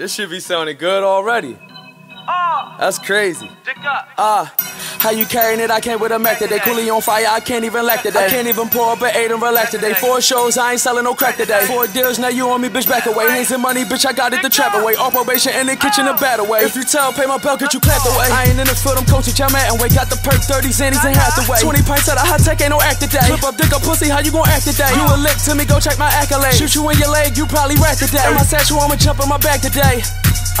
This should be sounding good already. Oh, That's crazy. Ah, how you carrying it? I came with a Mac today. Quilly on fire, I can't even lack today. I can't even pour up an eight and relax today. Four shows, I ain't selling no crack today. Four deals, now you on me, bitch, back away. Hands and money, bitch, I got it the trap away. Off probation in the kitchen, a bad away. If you tell, pay my bill, get you clapped away. I ain't in the field, I'm coaching your man and we got the perk 30 zannies and Hathaway. 20 pints at a high tech, ain't no act today. Flip up, dick up, pussy, how you gon' act today? You a lick to me, go check my accolade. Shoot you in your leg, you probably rat today. And my satchel, I'ma jump on my back today.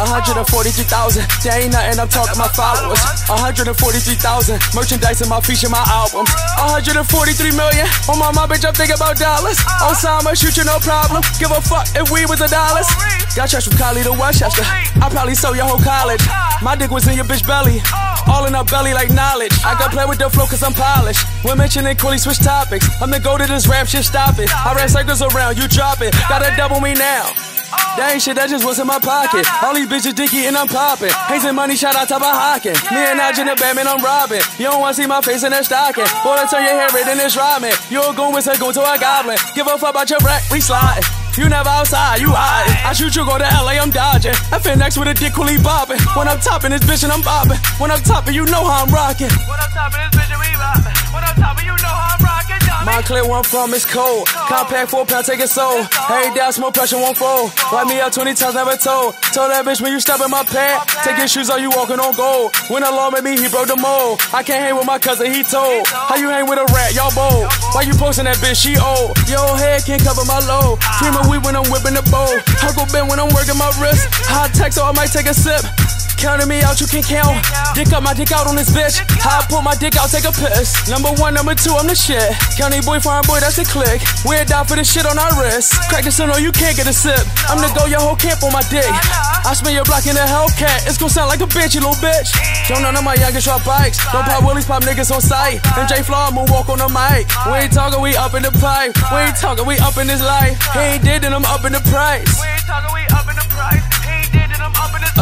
143,000, that ain't nothing, I'm talking my followers. 143,000, merchandise in my feature, my albums. 143 million, on my mom, bitch, I'm thinking about dollars. Osama, shoot you, no problem. Give a fuck if we was a dollars. Got trash from Cali to Westchester. I probably sold your whole college. My dick was in your bitch belly. All in her belly like knowledge. I can play with the flow cause I'm polished. When mentioning Quilly, switch topics. I'm the go to this rap shit, stop it. I ran circles around, you drop it. Gotta double me now. That ain't shit, that just was in my pocket. All these bitches dicky and I'm popping. Haze uh. and money, shout out to Hawking. Me and Nigel the Batman, I'm robbing. You don't wanna see my face in that stocking. Uh. Boy, I turn your hair red in this rhyming. You a goon with a goon to a goblin. Give a fuck about your rap, we sliding. You never outside, you hiding. I shoot you, go to LA, I'm dodging. I next with a dick coolie bobbing. When I'm topping this bitch and I'm bobbing. When I'm topping, you know how I'm rocking. When I'm top of this bitch, and we robbing. When I'm top of you know how I'm rocking, My clear one from is cold. Compact four pound, take it soul. Hey, down, smoke pressure won't fold. Write me up 20 times, never told. Told that bitch when you step in my pad. Take your shoes off, you walking on gold. When along with me, he broke the mold. I can't hang with my cousin, he told. How you hang with a rat, y'all bold. Why you posting that bitch, she old. Your head can't cover my low. load. Dreaming we when I'm whipping the bowl. Uncle Ben when I'm working my wrist. Hot text, so I might take a sip. Counting me out, you can count. Dick up my dick out on this bitch. How I pull my dick out, take a piss. Number one, number two, I'm the shit. County boy, foreign boy, that's a click. We're down for the shit on our wrist. Crack the or you can't get a sip. I'm the go, your whole camp on my dick. I spend your block in a Hellcat. It's gonna sound like a bitch, you little bitch. Don't none of my youngest drop bikes. Don't pop willies, pop niggas on sight. MJ Flaw, moonwalk on the mic. We ain't talking, we up in the pipe. We ain't talking, we up in this life. He ain't dead, then I'm up in the price. We ain't talking, we up in the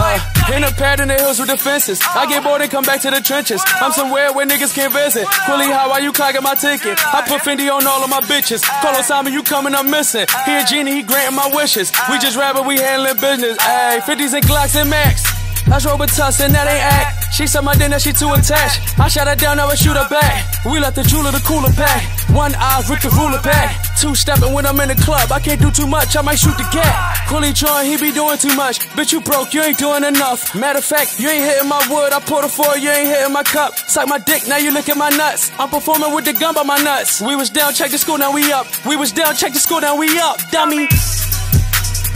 Uh, in a pad in the hills with the fences. I get bored and come back to the trenches. I'm somewhere where niggas can't visit. Quilly, how are you clogging my ticket? I put Fendi on all of my bitches. Call Simon, you coming, I'm missing. He a genie, he granting my wishes. We just rapping, we handling business. Ayy, 50s and Glocks and Max. I with Tuss and that ain't act. She said my dinner, she too attached. I shot her down, now I shoot her back. We left the jeweler, the cooler pack. One eye, Rick the ruler pack. Two stepping when I'm in the club. I can't do too much, I might shoot the cat. Quilly Tron, he be doing too much. Bitch, you broke, you ain't doing enough. Matter of fact, you ain't hitting my wood. I poured a four, you ain't hitting my cup. Suck my dick, now you look at my nuts. I'm performing with the gun by my nuts. We was down, check the school, now we up. We was down, check the school, now we up. Dummy.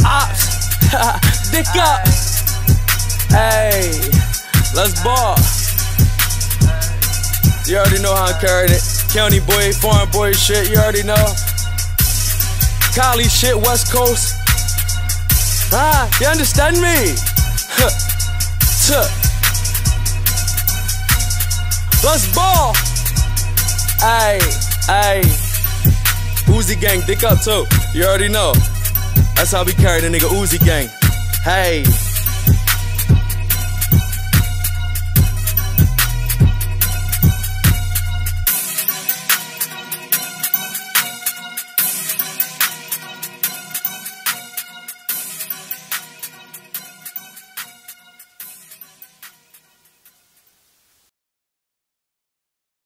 Ops. dick up. Let's ball. You already know how I'm carrying it. County boy, foreign boy shit, you already know. Cali shit, West Coast. Ah, you understand me? Huh. Let's ball. Ay, ay. Uzi gang, dick up too. You already know. That's how we carry the nigga Uzi gang. Hey.